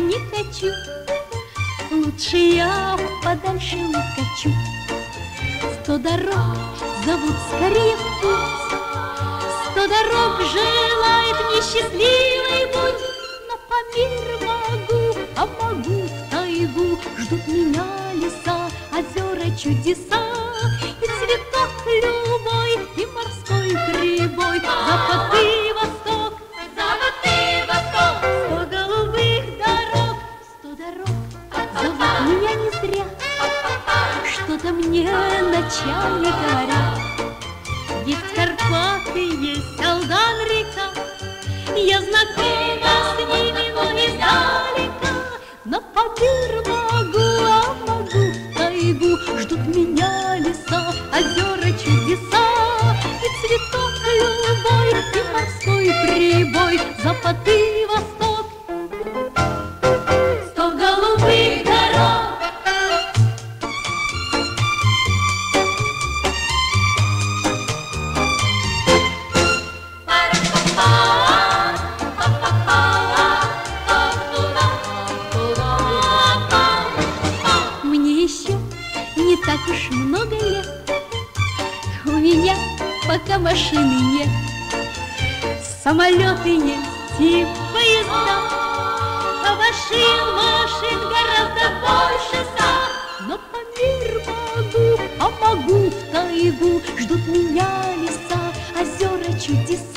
Не хочу, Лучше я подальше укачу. Сто дорог зовут скорее в путь, Сто дорог желает мне счастливый путь, Но по мир могу, а могу в тайгу, Ждут меня леса, озера, чудеса, И цветок любой, Что-то мне ночами говорят, ведь Карпаты есть Алдан река, Я знакома с ними, но издалека, Но по мир могу, а могу в тайгу, Ждут меня леса, озера, чудеса, И цветок любой, и морской прибой, Запад уж много лет. У меня пока машины нет. Самолеты есть и поезда, А машин, машин гораздо больше ста. Но по мир могу, а могу в тайгу, Ждут меня леса, озера, чудеса,